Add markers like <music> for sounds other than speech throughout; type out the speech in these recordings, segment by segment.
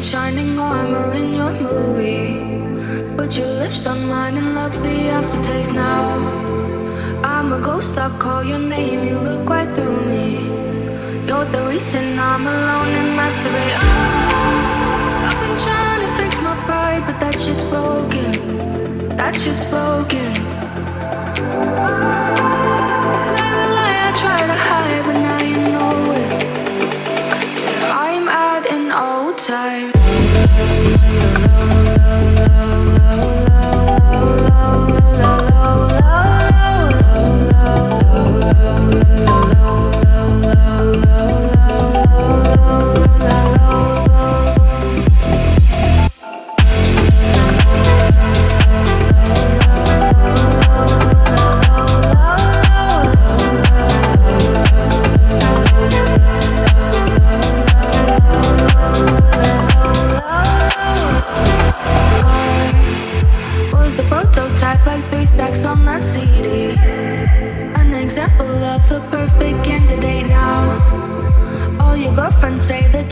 in shining armor in your movie. Put your lips on mine and love the aftertaste now. I'm a ghost, I'll call your name, you look right through me. You're the reason I'm alone and masturbate. Oh, I've been trying to fix my pride, but that shit's broken. That shit's broken. Oh, lie, lie, I try to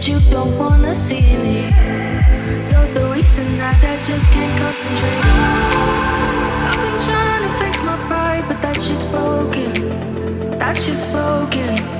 you don't wanna see me. You're the reason that I just can't concentrate. I've been trying to fix my pride, but that shit's broken. That shit's broken.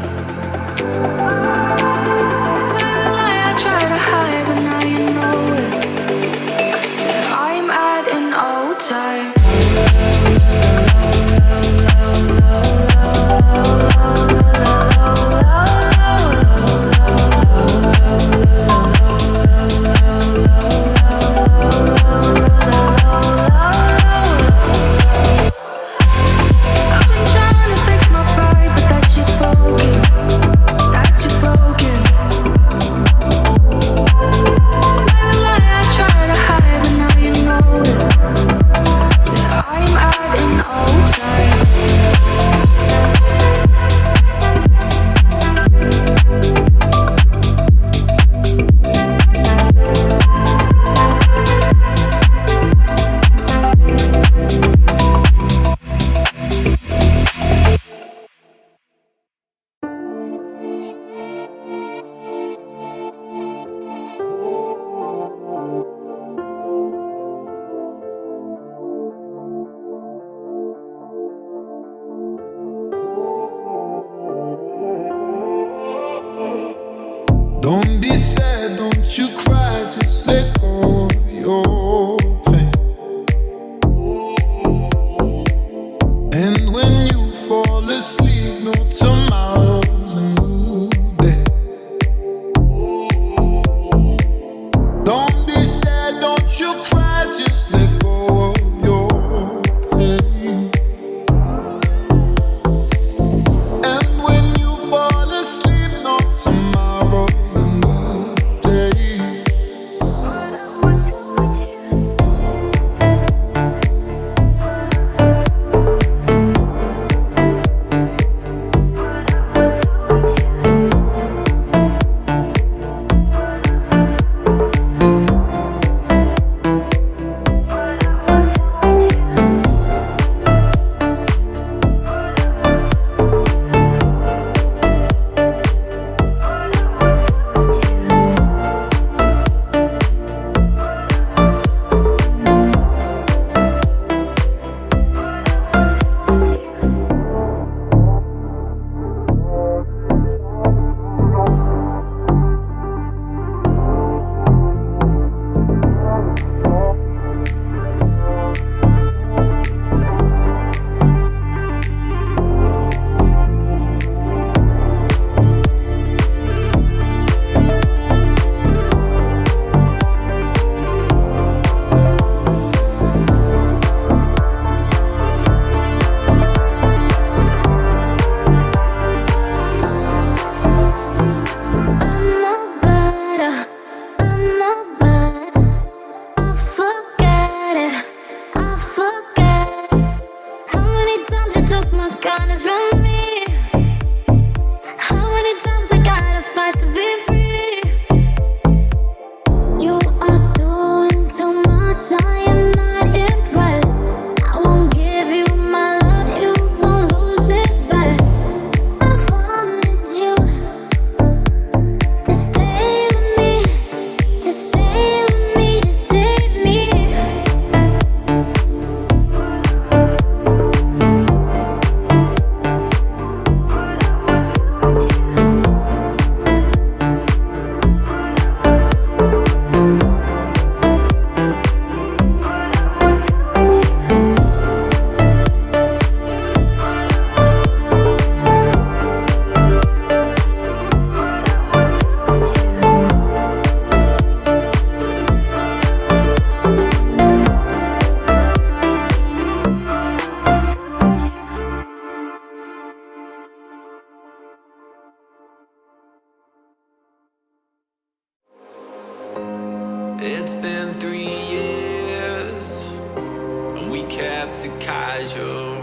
It's been three years, and we kept it casual.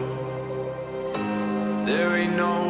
There ain't no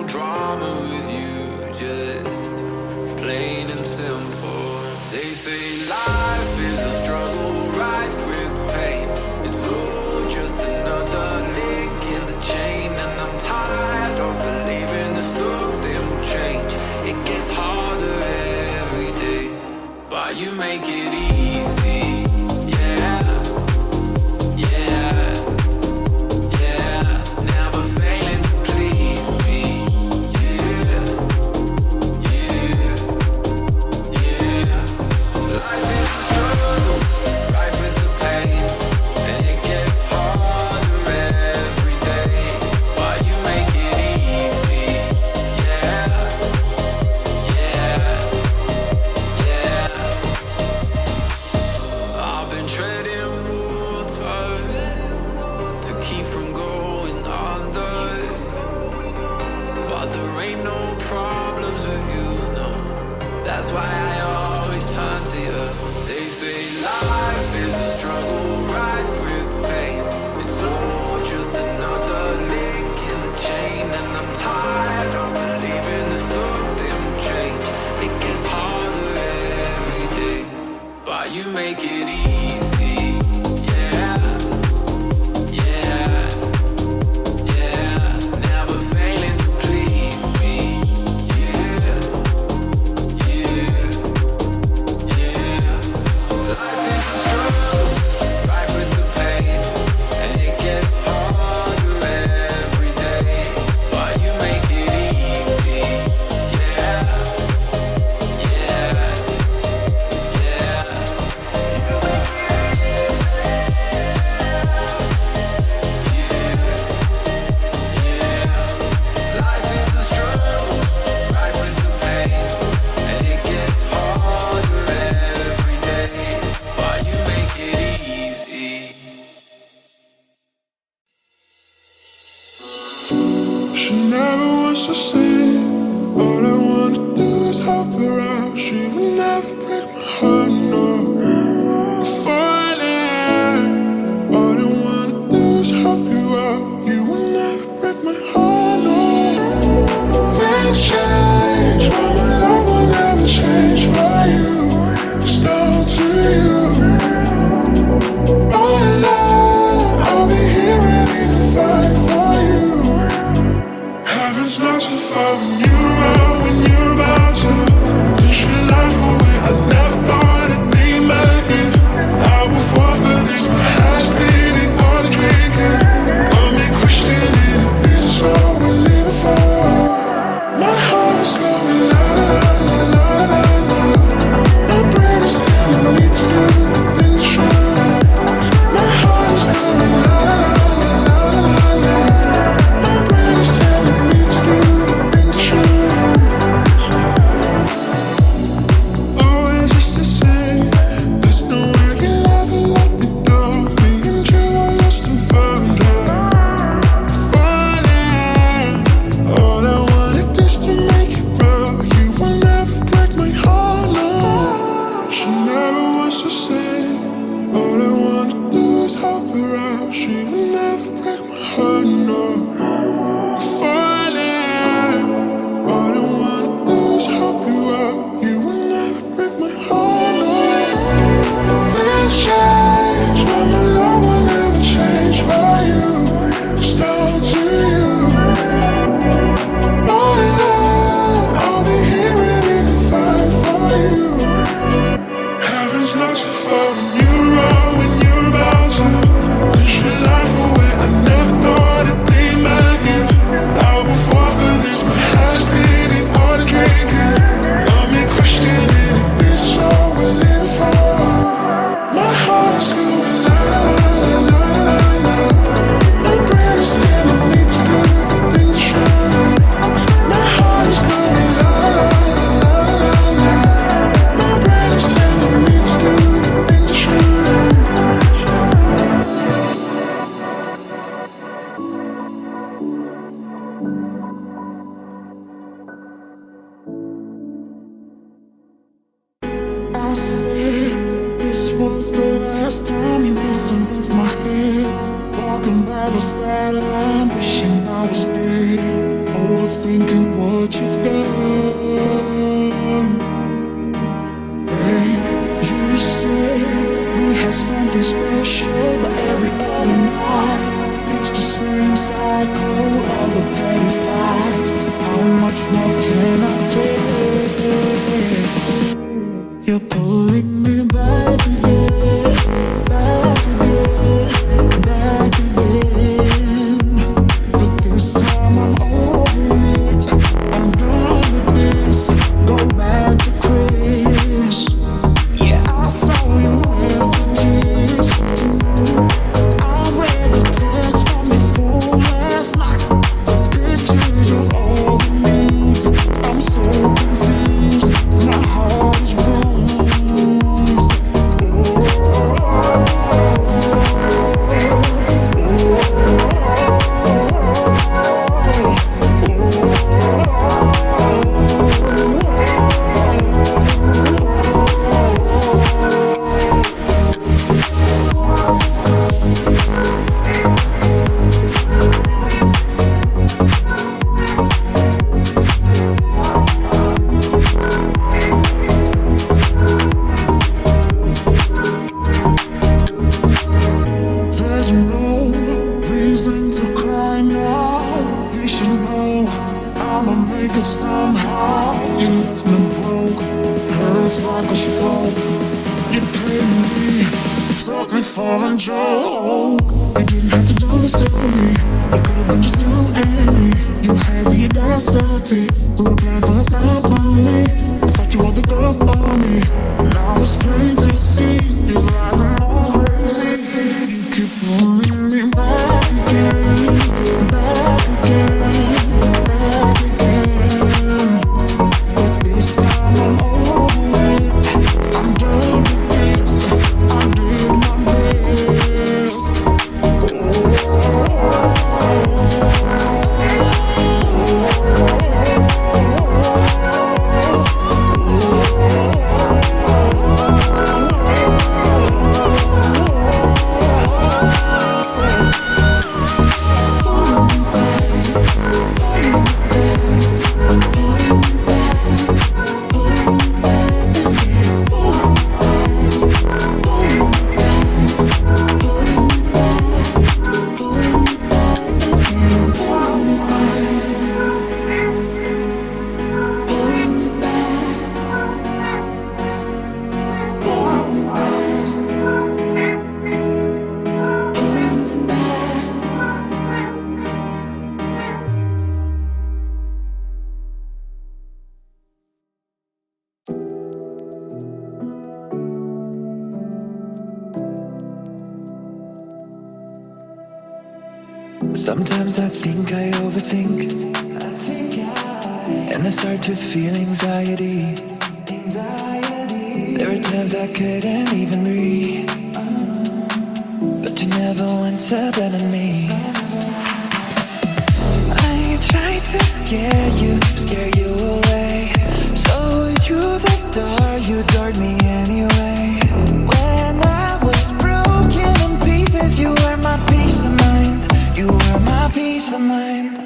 you adored me anyway. When I was broken in pieces, you were my peace of mind. You were my peace of mind.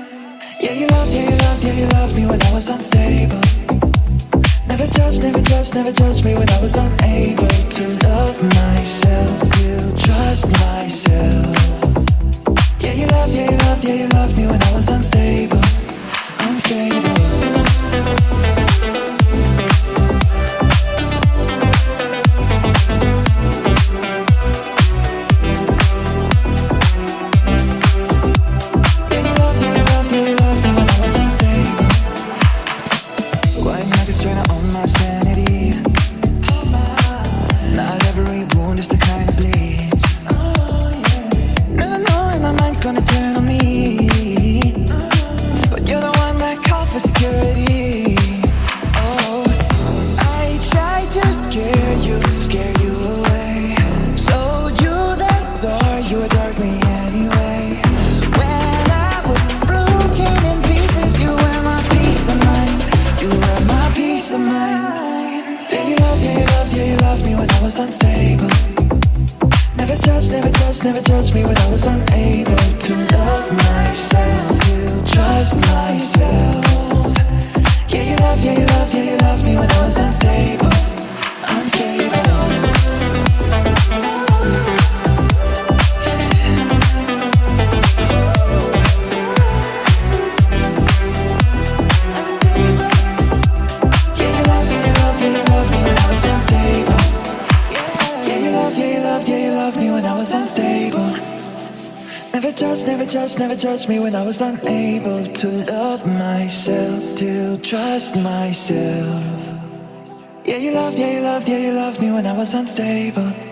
Yeah, you loved, yeah, you loved, yeah, you loved me when I was unstable. Never judged, never judged, never judged me when I was unable to love myself. Trust myself. Yeah, you loved, yeah, you loved, yeah, you loved me when I was unstable. Unstable. Me when I was unable to love myself, to trust myself. Yeah, you loved, yeah, you loved, yeah, you loved me when I was unstable.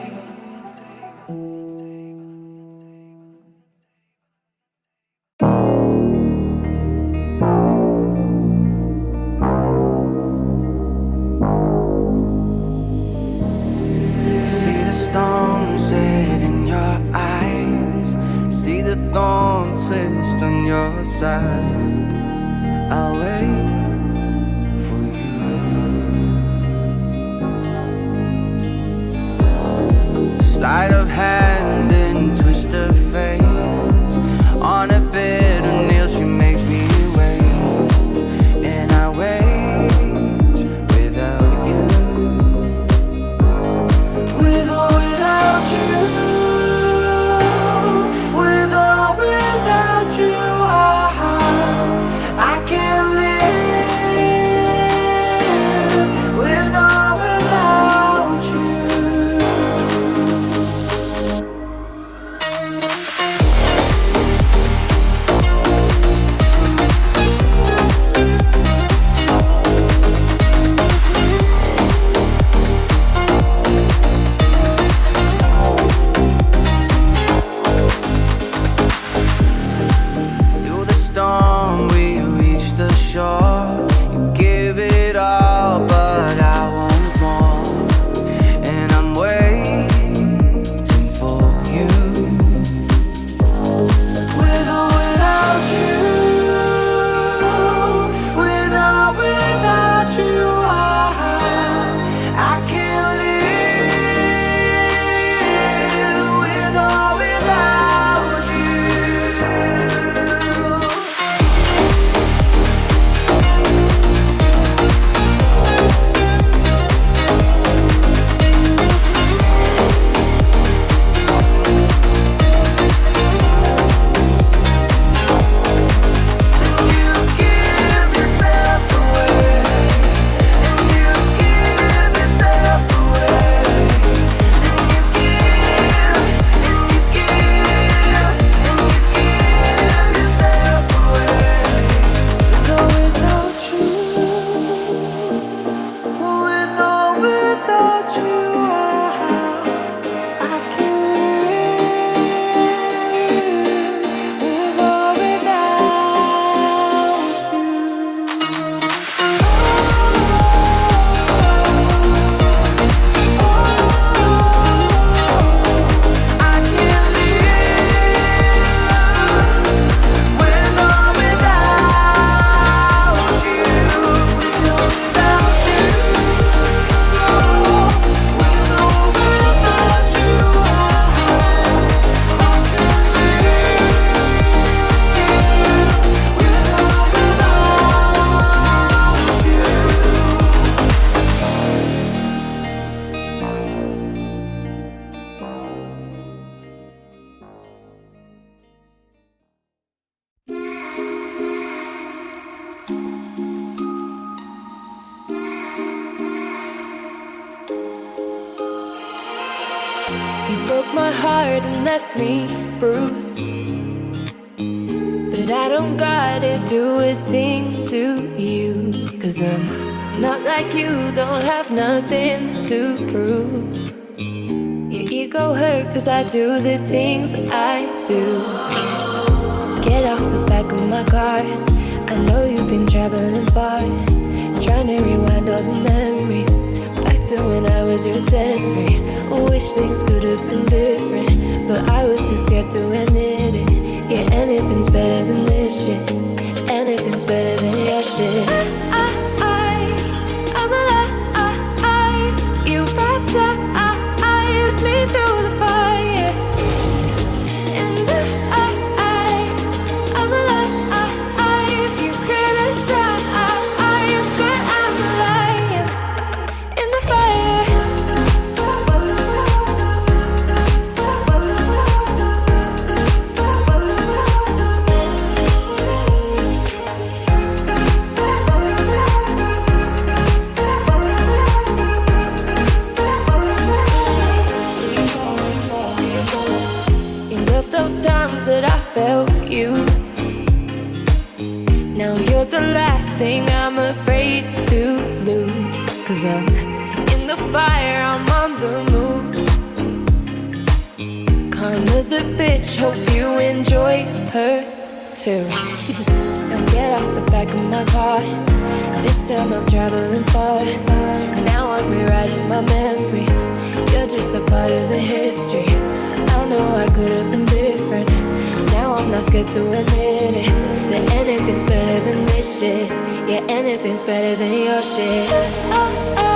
Things I do. Get out the back of my car. I know you've been traveling far. Trying to rewind all the memories. Back to when I was your accessory. Wish things could have been different. But I was too scared to admit it. Yeah, anything's better than this shit. Anything's better than your shit. Cause I'm in the fire, I'm on the move. Karma's a bitch, hope you enjoy her too. <laughs> now get off the back of my car. This time I'm traveling far. Now I'm rewriting my memories. You're just a part of the history. I know I could have been I'm not scared to admit it. That anything's better than this shit. Yeah, anything's better than your shit. I, I, I'm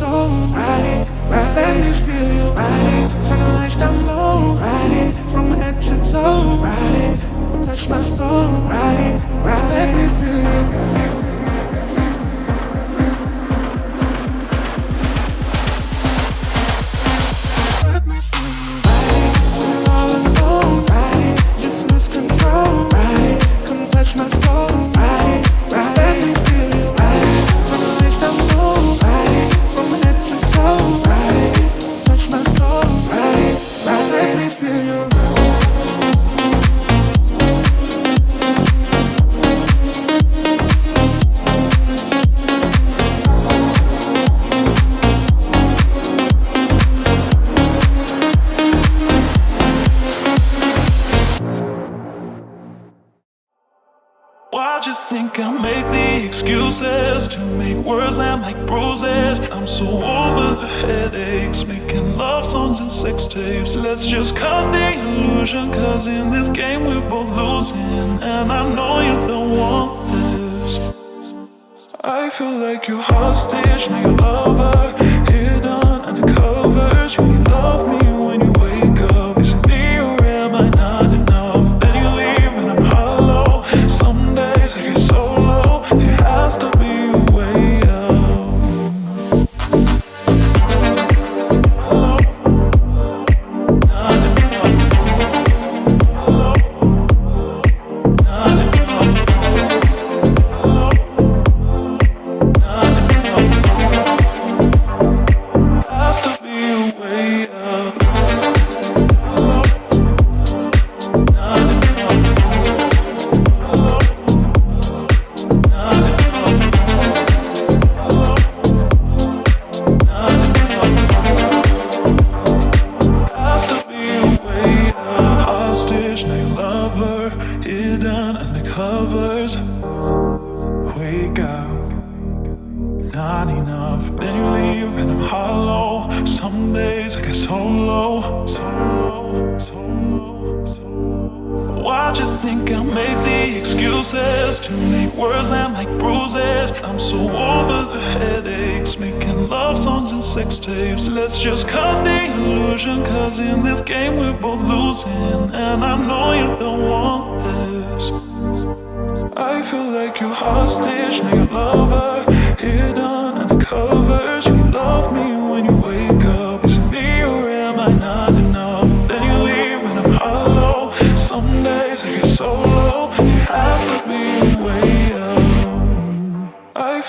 soul. Ride it, ride let me feel you. Ride it, turn the lights down low. Ride it, from head to toe. Ride it, touch my soul. Ride it, ride let me feel you. Ride it, when I'm alone. Ride it, just lose control. Ride it, come touch my soul.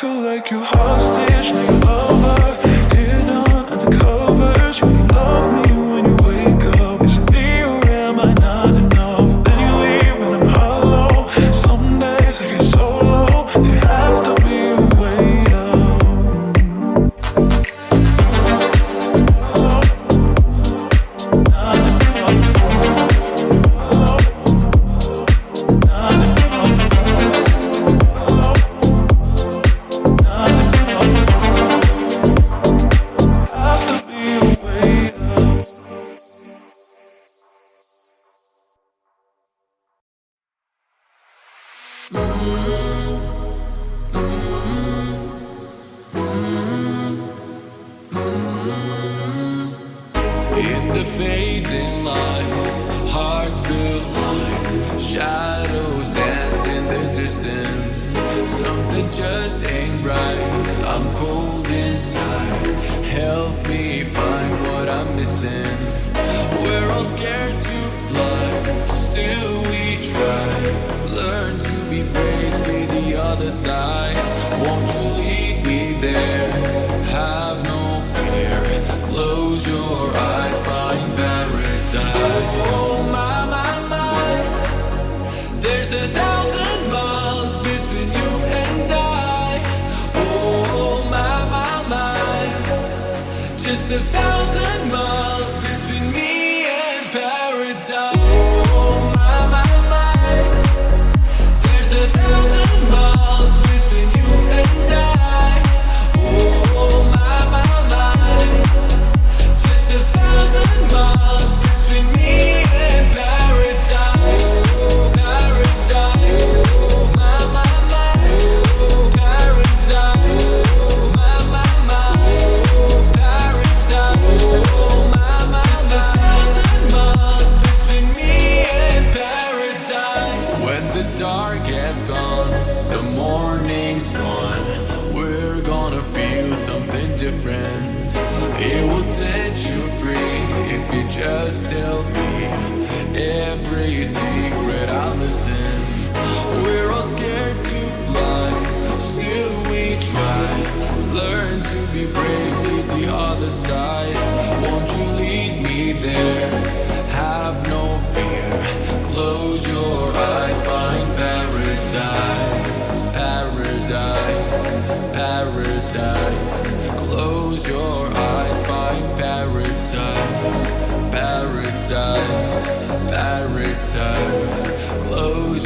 Feel like you're hostage,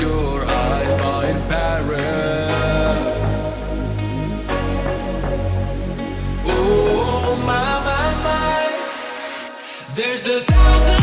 Your eyes, Paris. Oh, my, my, my. There's a thousand.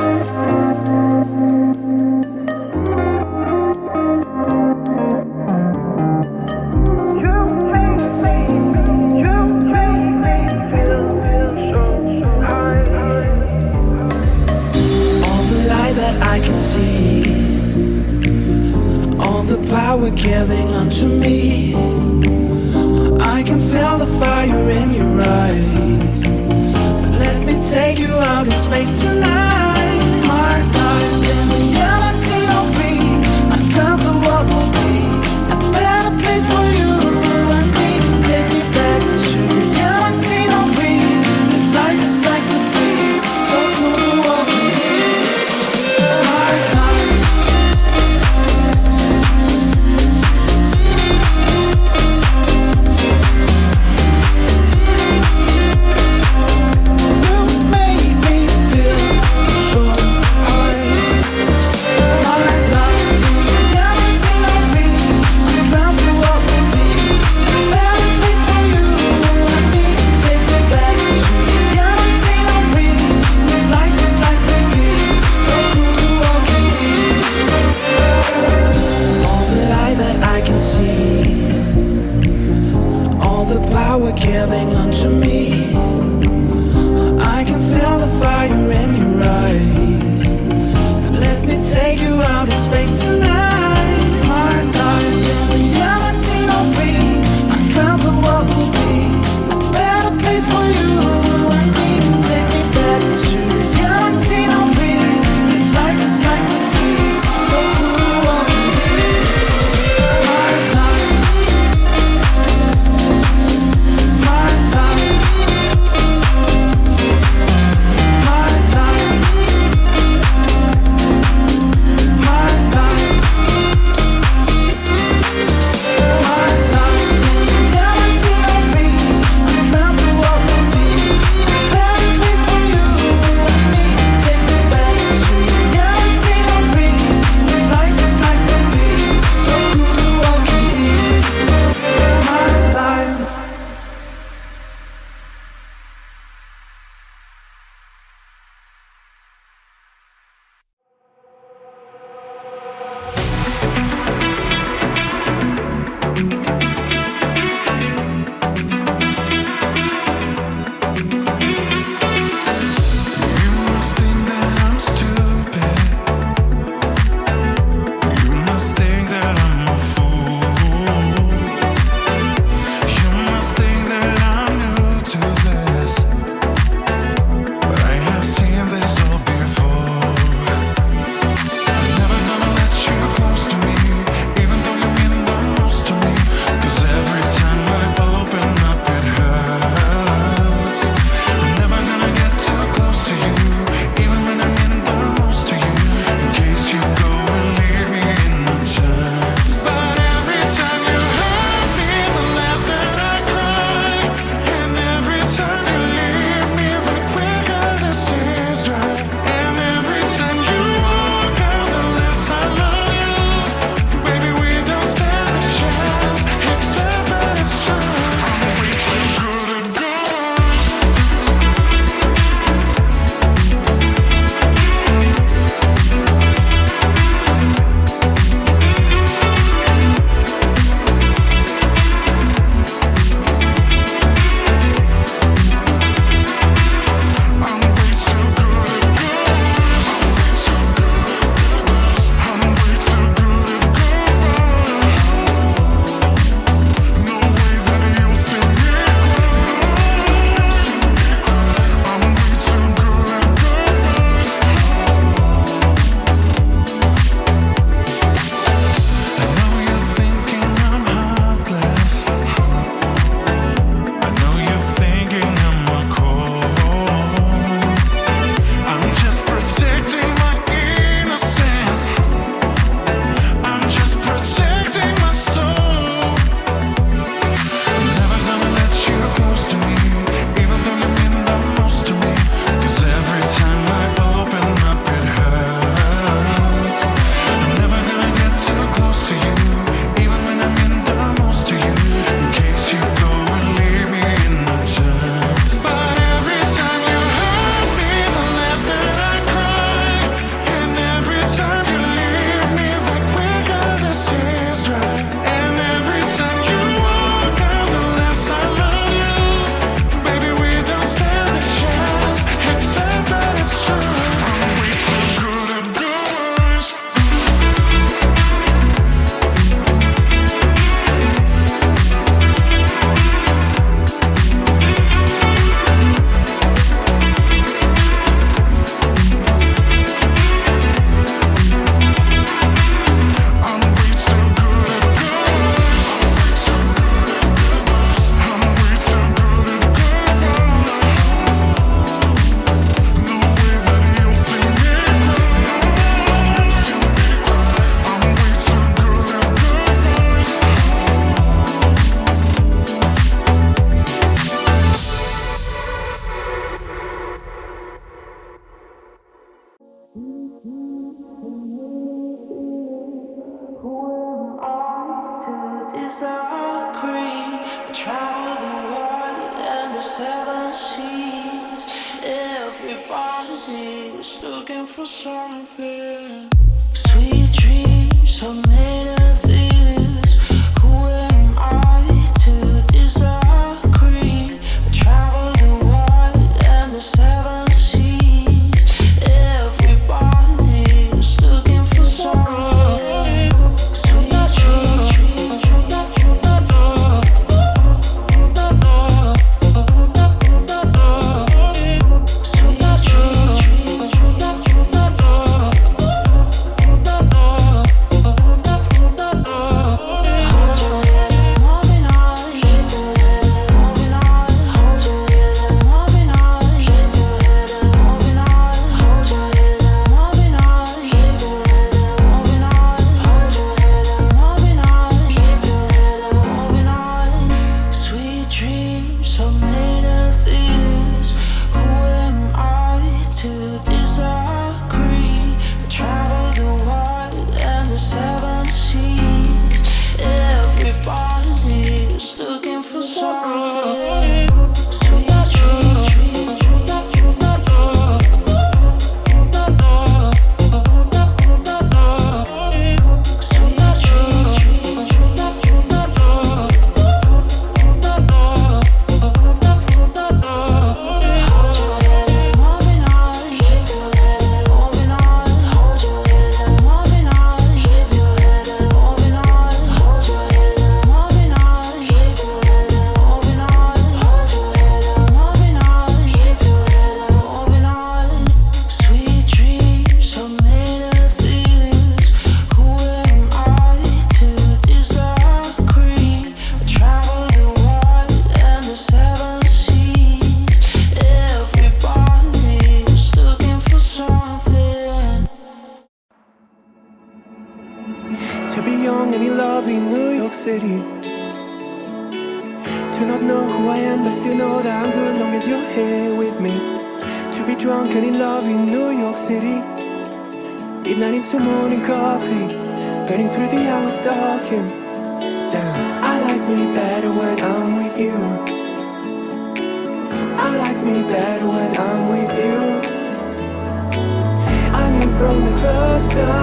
Música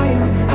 Afraid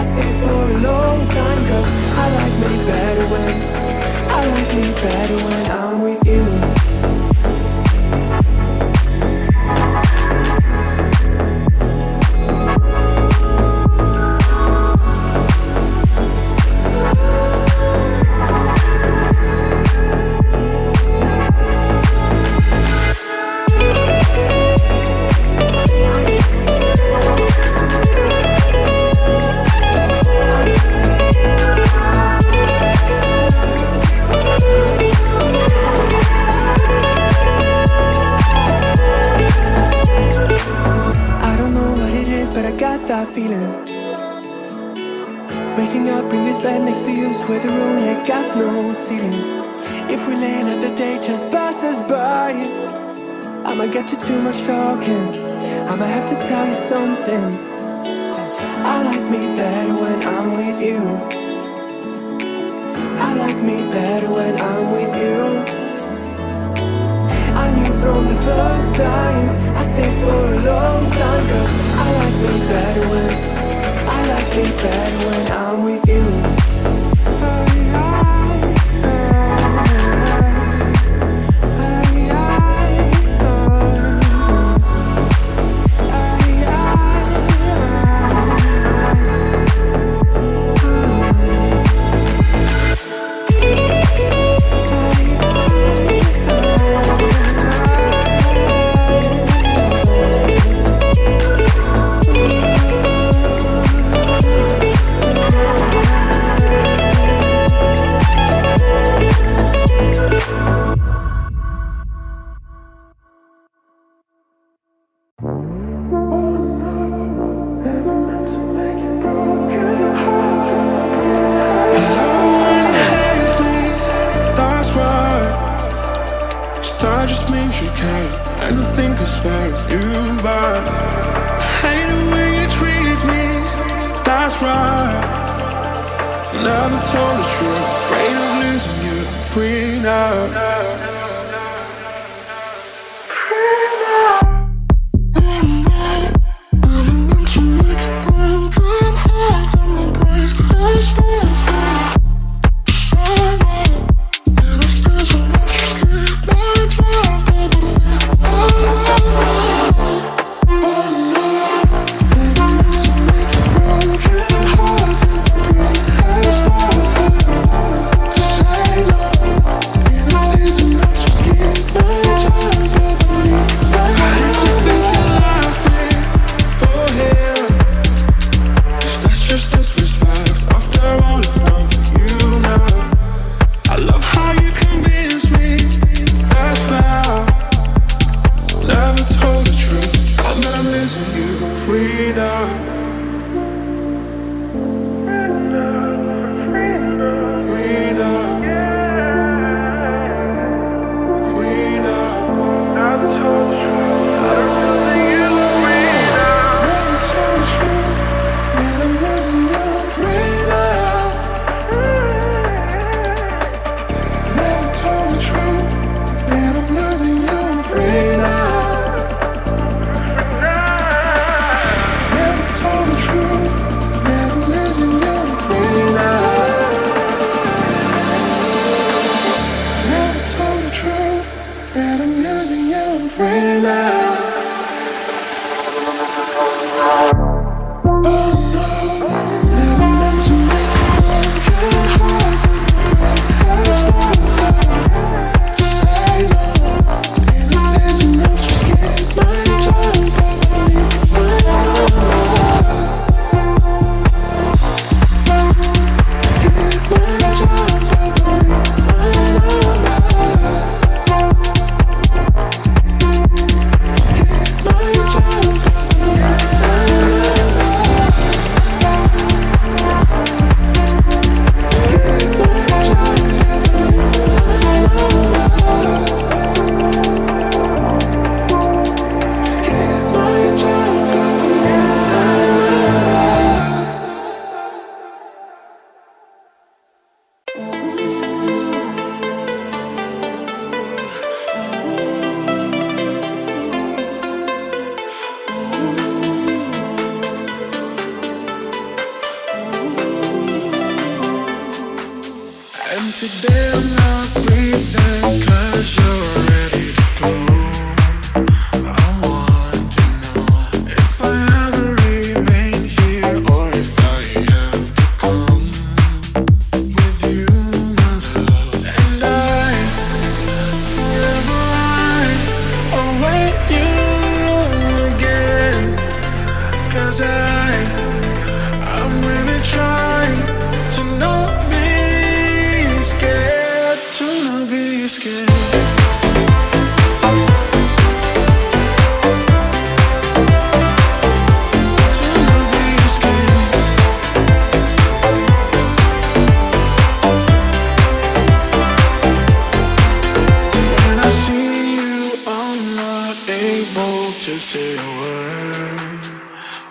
to say a word.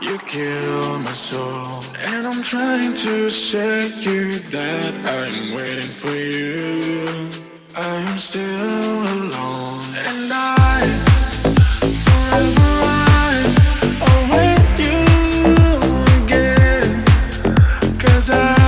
You kill my soul. And I'm trying to say you that I'm waiting for you. I'm still alone. And I. Cause I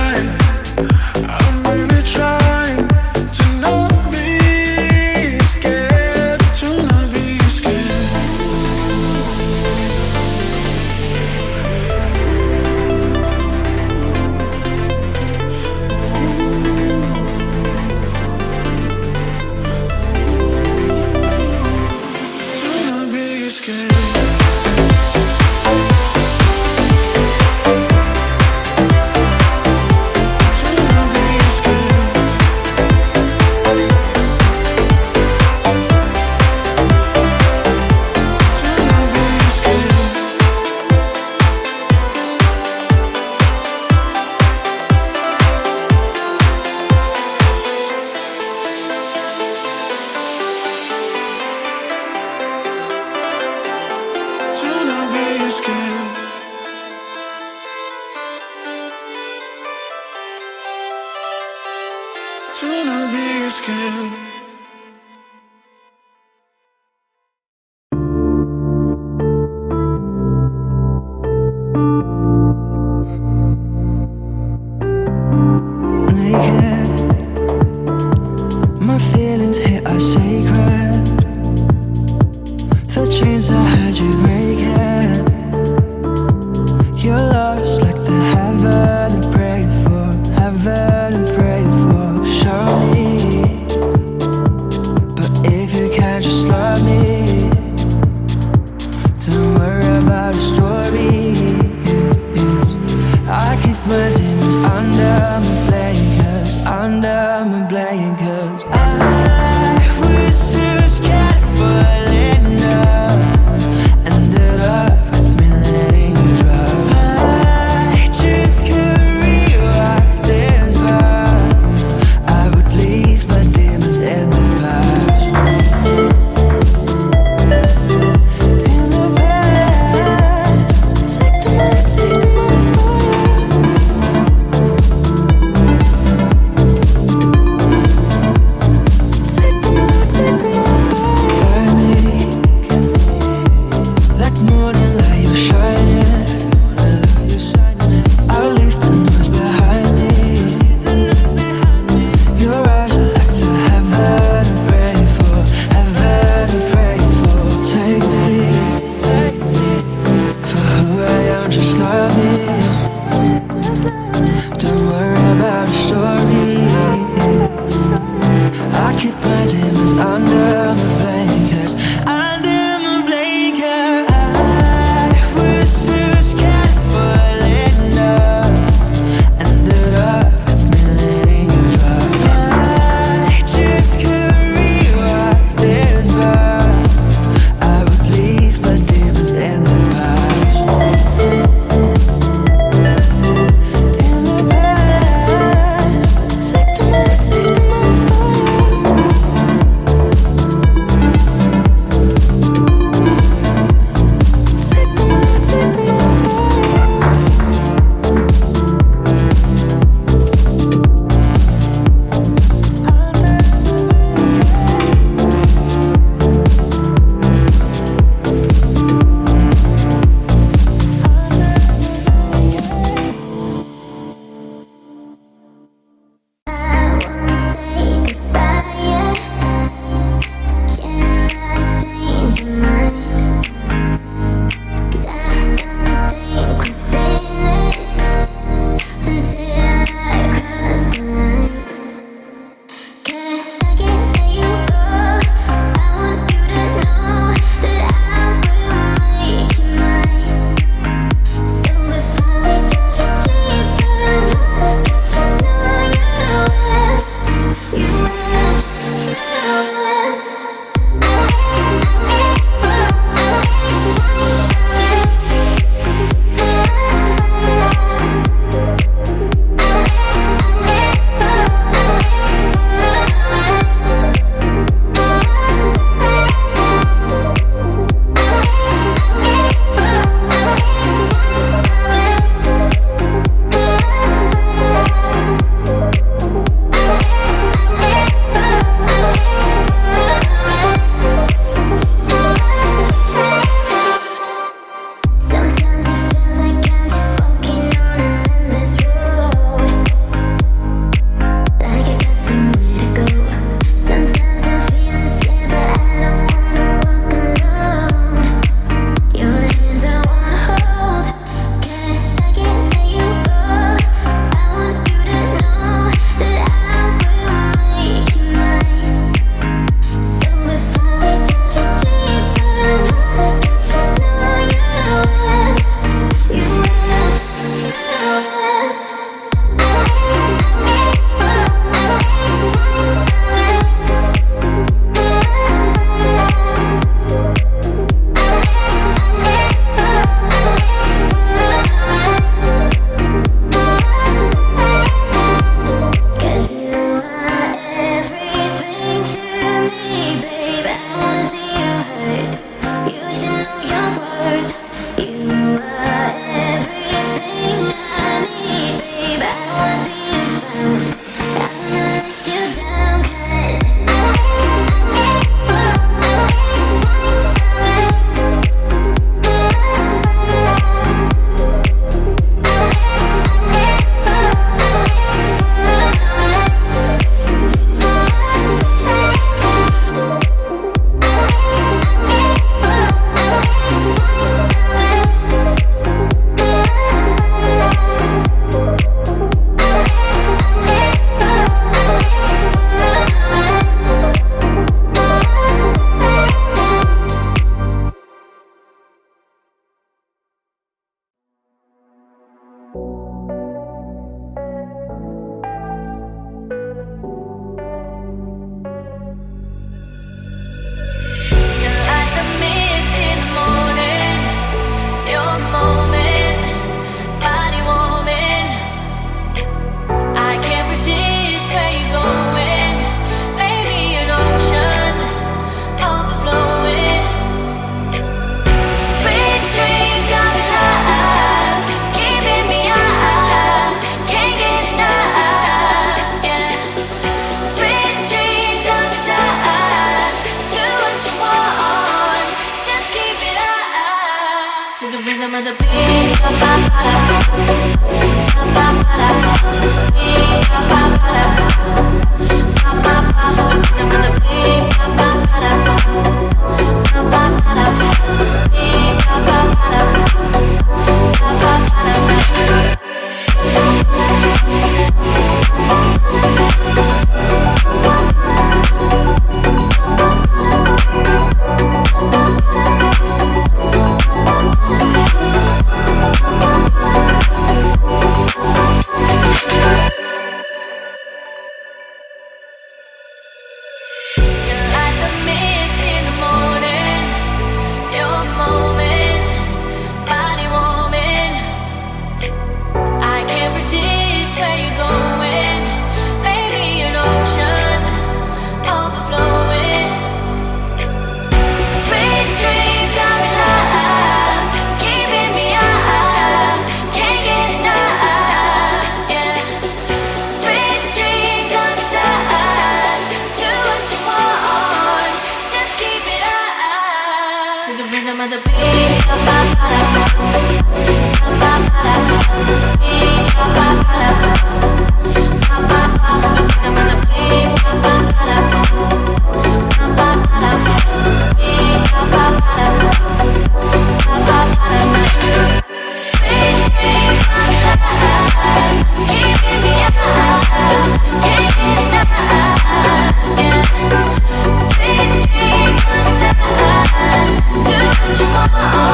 but